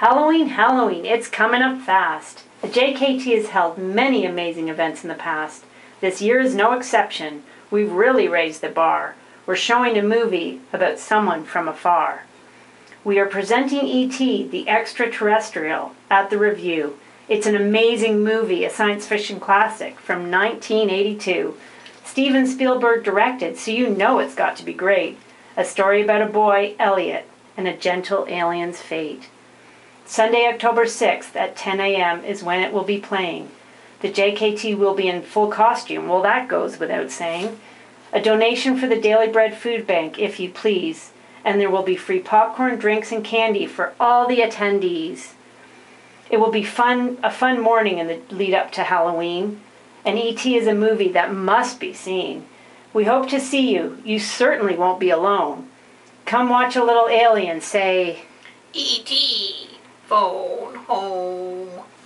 Halloween, Halloween, it's coming up fast. The JKT has held many amazing events in the past. This year is no exception. We've really raised the bar. We're showing a movie about someone from afar. We are presenting E.T., the extraterrestrial, at the Revue. It's an amazing movie, a science fiction classic from 1982. Steven Spielberg directed, so you know it's got to be great. A story about a boy, Elliott, and a gentle alien's fate. Sunday, October 6th at 10 a.m. is when it will be playing. The JKT will be in full costume, well, that goes without saying. A donation for the Daily Bread Food Bank, if you please and there will be free popcorn, drinks, and candy for all the attendees. It will be fun, a fun morning in the lead up to Halloween. And E.T. is a movie that must be seen. We hope to see you. You certainly won't be alone. Come watch a little alien say, E.T phone home.